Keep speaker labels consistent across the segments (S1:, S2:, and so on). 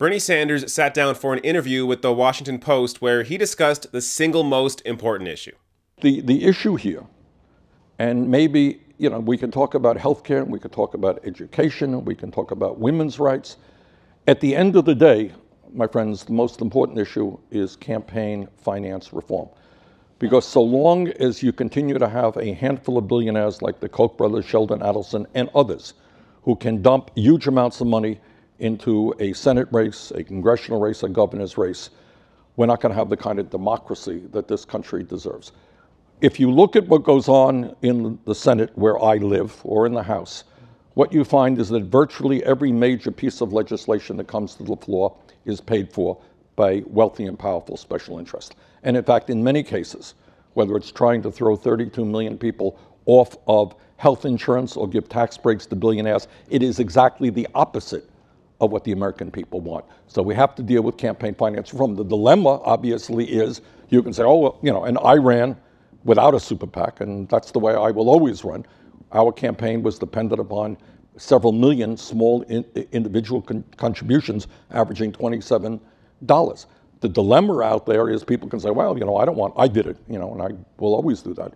S1: Bernie Sanders sat down for an interview with the Washington Post where he discussed the single most important issue.
S2: The, the issue here, and maybe you know, we can talk about healthcare, and we can talk about education, and we can talk about women's rights. At the end of the day, my friends, the most important issue is campaign finance reform. Because so long as you continue to have a handful of billionaires like the Koch brothers, Sheldon Adelson, and others who can dump huge amounts of money into a Senate race, a congressional race, a governor's race, we're not going to have the kind of democracy that this country deserves. If you look at what goes on in the Senate where I live or in the House, what you find is that virtually every major piece of legislation that comes to the floor is paid for by wealthy and powerful special interests. And in fact, in many cases, whether it's trying to throw 32 million people off of health insurance or give tax breaks to billionaires, it is exactly the opposite of what the American people want. So we have to deal with campaign finance reform. The dilemma, obviously, is you can say, oh, well, you know, and I ran without a super PAC, and that's the way I will always run. Our campaign was dependent upon several million small in, individual con contributions averaging $27. The dilemma out there is people can say, well, you know, I don't want, I did it, you know, and I will always do that.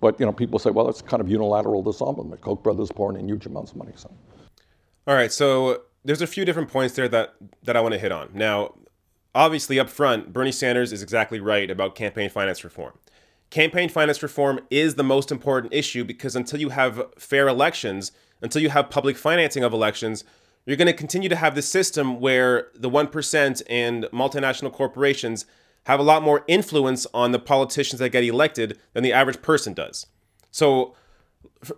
S2: But, you know, people say, well, it's kind of unilateral disarmament. Koch brothers pouring in huge amounts of money. So.
S1: All right, so there's a few different points there that that I want to hit on. Now, obviously up front, Bernie Sanders is exactly right about campaign finance reform. Campaign finance reform is the most important issue because until you have fair elections, until you have public financing of elections, you're going to continue to have this system where the 1% and multinational corporations have a lot more influence on the politicians that get elected than the average person does. So,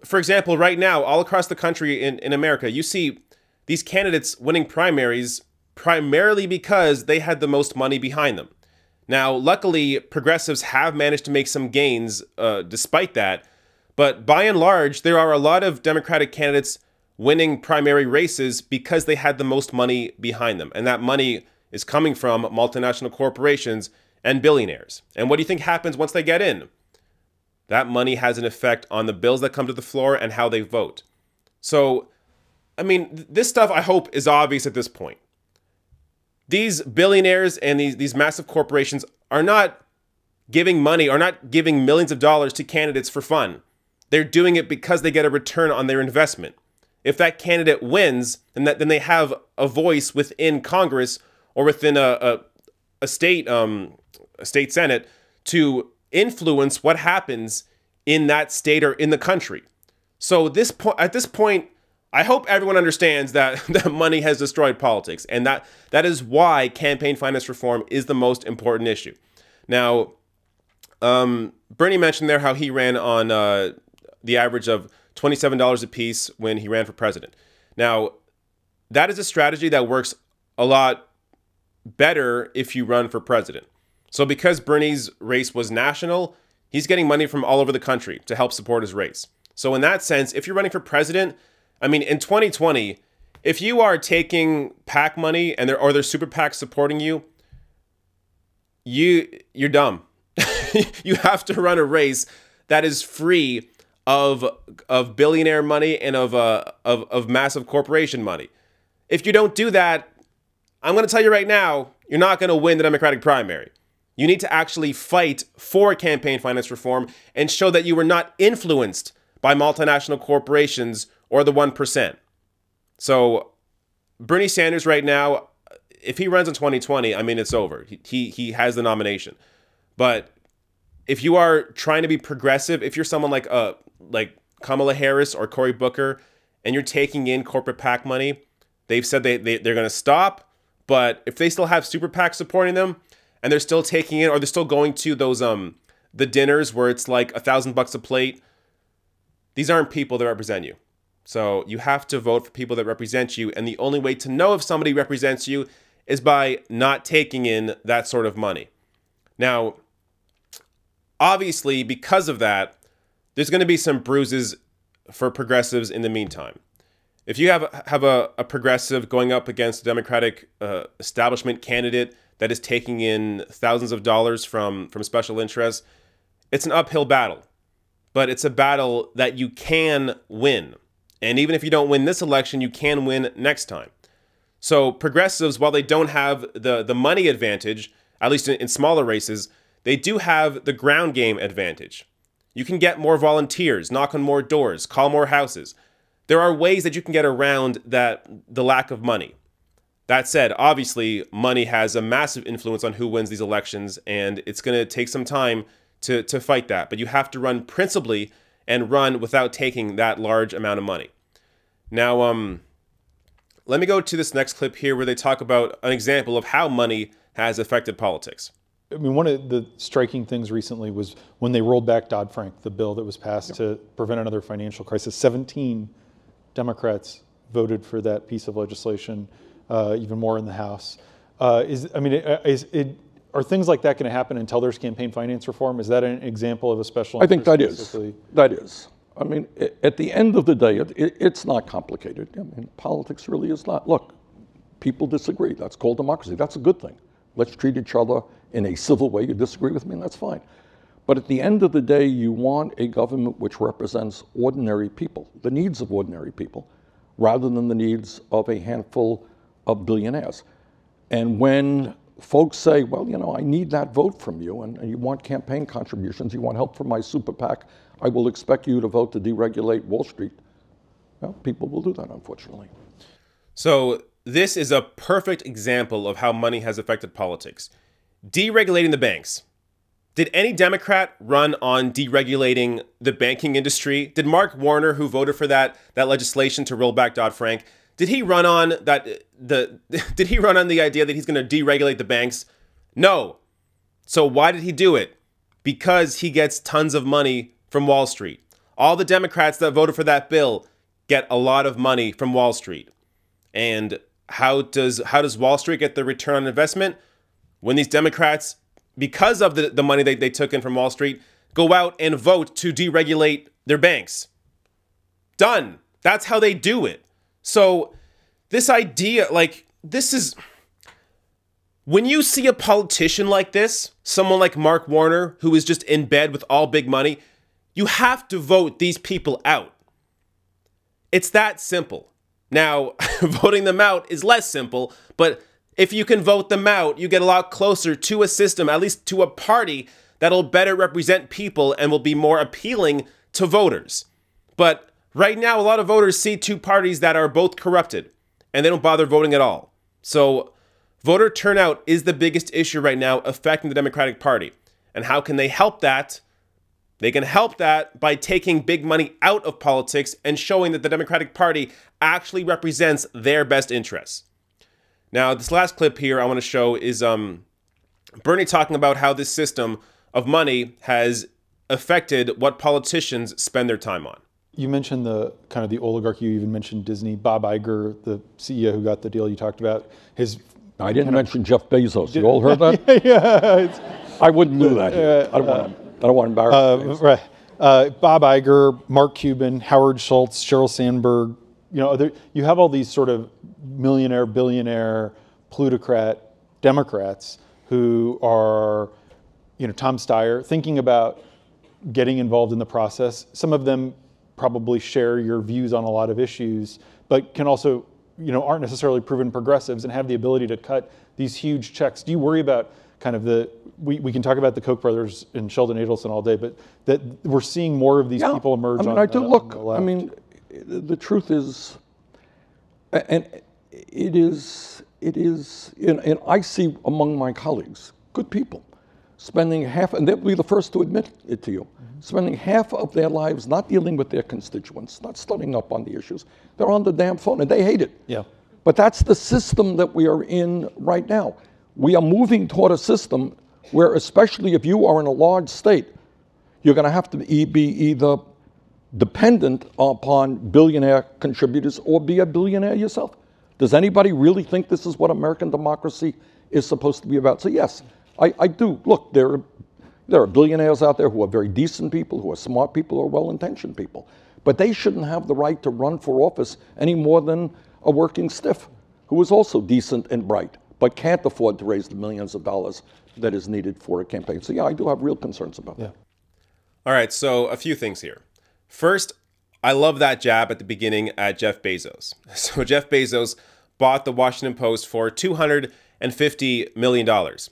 S1: for example, right now, all across the country in, in America, you see these candidates winning primaries primarily because they had the most money behind them. Now, luckily, progressives have managed to make some gains uh, despite that, but by and large, there are a lot of Democratic candidates winning primary races because they had the most money behind them. And that money is coming from multinational corporations and billionaires. And what do you think happens once they get in? That money has an effect on the bills that come to the floor and how they vote. So I mean, this stuff I hope is obvious at this point. These billionaires and these, these massive corporations are not giving money or not giving millions of dollars to candidates for fun. They're doing it because they get a return on their investment. If that candidate wins, then that then they have a voice within Congress or within a, a, a state um, a state senate to influence what happens in that state or in the country. So this point at this point, I hope everyone understands that that money has destroyed politics, and that that is why campaign finance reform is the most important issue. Now, um, Bernie mentioned there how he ran on uh, the average of twenty-seven dollars a piece when he ran for president. Now, that is a strategy that works a lot better if you run for president. So, because Bernie's race was national, he's getting money from all over the country to help support his race. So, in that sense, if you're running for president I mean, in 2020, if you are taking PAC money and there or there's super PACs supporting you, you you're dumb. you have to run a race that is free of of billionaire money and of uh of of massive corporation money. If you don't do that, I'm going to tell you right now, you're not going to win the Democratic primary. You need to actually fight for campaign finance reform and show that you were not influenced by multinational corporations or the 1%. So Bernie Sanders right now, if he runs in 2020, I mean, it's over. He, he, he has the nomination. But if you are trying to be progressive, if you're someone like uh like Kamala Harris or Cory Booker, and you're taking in corporate PAC money, they've said they, they they're going to stop. But if they still have super PAC supporting them, and they're still taking in, or they're still going to those um the dinners where it's like a thousand bucks a plate, these aren't people that represent you. So you have to vote for people that represent you. And the only way to know if somebody represents you is by not taking in that sort of money. Now, obviously, because of that, there's going to be some bruises for progressives in the meantime. If you have have a, a progressive going up against a Democratic uh, establishment candidate that is taking in thousands of dollars from from special interests, it's an uphill battle, but it's a battle that you can win. And even if you don't win this election, you can win next time. So progressives, while they don't have the the money advantage, at least in, in smaller races, they do have the ground game advantage. You can get more volunteers, knock on more doors, call more houses. There are ways that you can get around that the lack of money. That said, obviously, money has a massive influence on who wins these elections, and it's going to take some time to, to fight that. But you have to run principally and run without taking that large amount of money. Now, um, let me go to this next clip here where they talk about an example of how money has affected politics.
S3: I mean, one of the striking things recently was when they rolled back Dodd Frank, the bill that was passed yep. to prevent another financial crisis. 17 Democrats voted for that piece of legislation, uh, even more in the House. Uh, is I mean, is it, are things like that going to happen until there's campaign finance reform? Is that an example of a special?
S2: I think that is. That is. I mean, at the end of the day, it, it, it's not complicated. I mean, politics really is not. Look, people disagree. That's called democracy. That's a good thing. Let's treat each other in a civil way. You disagree with me, and that's fine. But at the end of the day, you want a government which represents ordinary people, the needs of ordinary people, rather than the needs of a handful of billionaires. And when folks say, well, you know, I need that vote from you, and, and, you want campaign contributions, you want help from my super PAC, I will expect you to vote to deregulate Wall Street. Well, people will do that, unfortunately.
S1: So, this is a perfect example of how money has affected politics. Deregulating the banks. Did any Democrat run on deregulating the banking industry? Did Mark Warner, who voted for that, that legislation to roll back Dodd Frank, did he run on that the did he run on the idea that he's going to deregulate the banks? No. So why did he do it? Because he gets tons of money from Wall Street. All the Democrats that voted for that bill get a lot of money from Wall Street. And how does how does Wall Street get the return on investment? When these Democrats, because of the, the money they, they took in from Wall Street, go out and vote to deregulate their banks. Done. That's how they do it. So, this idea, like, this is. When you see a politician like this, someone like Mark Warner, who is just in bed with all big money, you have to vote these people out. It's that simple. Now, voting them out is less simple, but if you can vote them out, you get a lot closer to a system, at least to a party that'll better represent people and will be more appealing to voters. But Right now, a lot of voters see two parties that are both corrupted and they don't bother voting at all. So, voter turnout is the biggest issue right now affecting the Democratic Party. And how can they help that? They can help that by taking big money out of politics and showing that the Democratic Party actually represents their best interests. Now, this last clip here I want to show is um, Bernie talking about how this system of money has affected what politicians spend their time on
S3: you mentioned the kind of the oligarchy. You even mentioned Disney. Bob Iger, the CEO who got the deal you talked about, his.
S2: I didn't mention of, Jeff Bezos. Did, you all heard that? yeah, I wouldn't do that. Uh, I don't want. To, I don't want to embarrass. Uh,
S3: right. Uh, Bob Iger, Mark Cuban, Howard Schultz, Sheryl Sandberg. You know, other, you have all these sort of millionaire, billionaire, plutocrat Democrats who are, you know, Tom Steyer, thinking about getting involved in the process. Some of them probably share your views on a lot of issues, but can also, you know, aren't necessarily proven progressives and have the ability to cut these huge checks. Do you worry about kind of the, we, we can talk about the Koch brothers and Sheldon Adelson all day, but that we're seeing more of these yeah. people emerge I
S2: mean,
S3: on,
S2: I do uh, look, I mean, the truth is, and it is, it is, and, and I see among my colleagues, good people spending half, and they'll be the first to admit it to you, mm-hmm. Spending half of their lives not dealing with their constituents, not studying up on the issues. They're on the damn phone and they hate it.
S3: Yeah.
S2: But that's the system that we are in right now. We are moving toward a system where, especially if you are in a large state, you're going to have to be either dependent upon billionaire contributors or be a billionaire yourself. Does anybody really think this is what American democracy is supposed to be about? So, yes, I, I do. Look, there are, there are billionaires out there who are very decent people, who are smart people, who are well intentioned people. But they shouldn't have the right to run for office any more than a working stiff who is also decent and bright, but can't afford to raise the millions of dollars that is needed for a campaign. So, yeah, I do have real concerns about yeah. that.
S1: All right, so a few things here. First, I love that jab at the beginning at Jeff Bezos. So, Jeff Bezos bought the Washington Post for $250 million.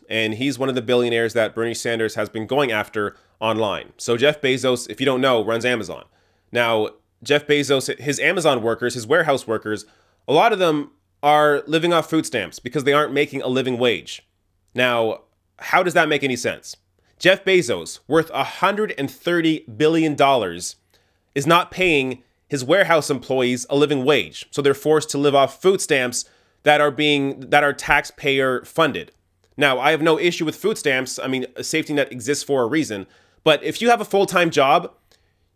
S1: And he's one of the billionaires that Bernie Sanders has been going after online. So, Jeff Bezos, if you don't know, runs Amazon. Now, Jeff Bezos, his Amazon workers, his warehouse workers, a lot of them are living off food stamps because they aren't making a living wage. Now, how does that make any sense? Jeff Bezos, worth $130 billion, is not paying his warehouse employees a living wage. So they're forced to live off food stamps that are being that are taxpayer funded. Now, I have no issue with food stamps. I mean, a safety net exists for a reason. But if you have a full-time job,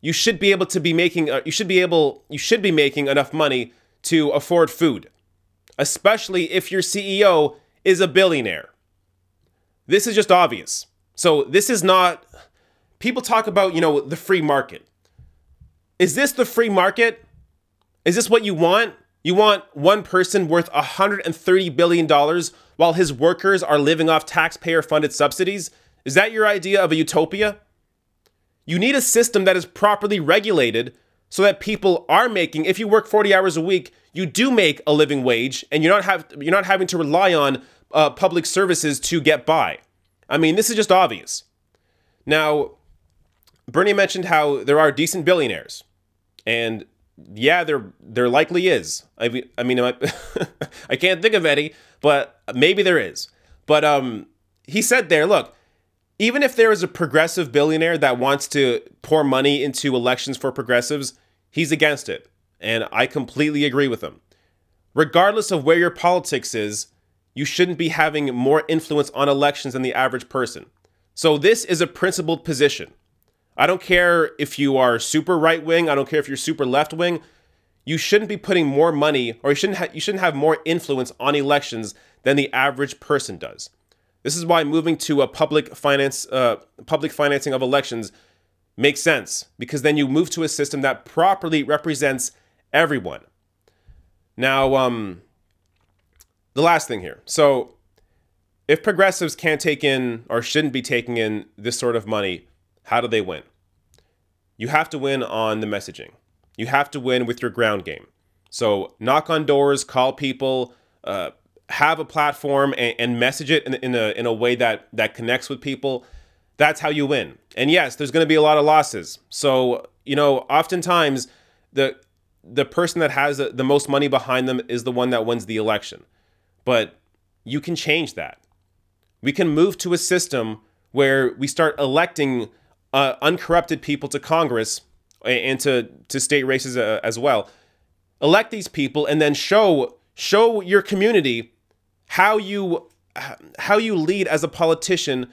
S1: you should be able to be making uh, you should be able you should be making enough money to afford food, especially if your CEO is a billionaire. This is just obvious. So this is not people talk about, you know, the free market. Is this the free market? Is this what you want? You want one person worth $130 billion while his workers are living off taxpayer funded subsidies? Is that your idea of a utopia? You need a system that is properly regulated so that people are making if you work 40 hours a week, you do make a living wage and you're not have you're not having to rely on uh, public services to get by. I mean, this is just obvious. Now, Bernie mentioned how there are decent billionaires, and yeah, there there likely is. I, I mean, I, I can't think of any, but maybe there is. But um, he said there, look, even if there is a progressive billionaire that wants to pour money into elections for progressives, he's against it, and I completely agree with him. Regardless of where your politics is, you shouldn't be having more influence on elections than the average person. So this is a principled position. I don't care if you are super right wing, I don't care if you're super left wing. You shouldn't be putting more money or you shouldn't you shouldn't have more influence on elections than the average person does. This is why moving to a public finance uh, public financing of elections makes sense because then you move to a system that properly represents everyone. Now, um, the last thing here. So, if progressives can't take in or shouldn't be taking in this sort of money, how do they win? You have to win on the messaging. You have to win with your ground game. So, knock on doors, call people, uh, have a platform, and, and message it in, in, a, in a way that, that connects with people. That's how you win. And yes, there's going to be a lot of losses. So, you know, oftentimes the the person that has the most money behind them is the one that wins the election. But you can change that. We can move to a system where we start electing uh, uncorrupted people to Congress and to, to state races uh, as well. Elect these people and then show show your community how you how you lead as a politician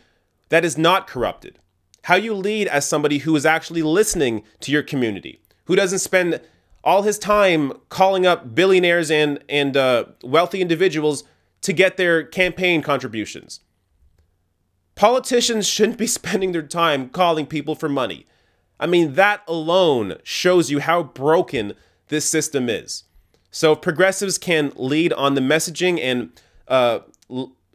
S1: that is not corrupted. How you lead as somebody who is actually listening to your community, who doesn't spend all his time calling up billionaires and and uh, wealthy individuals to get their campaign contributions. Politicians shouldn't be spending their time calling people for money. I mean, that alone shows you how broken this system is. So, progressives can lead on the messaging and uh,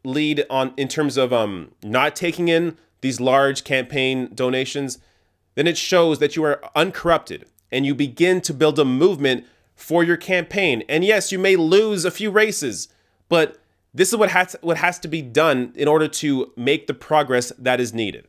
S1: lead on in terms of um, not taking in these large campaign donations. Then it shows that you are uncorrupted and you begin to build a movement for your campaign. And yes, you may lose a few races, but this is what has what has to be done in order to make the progress that is needed.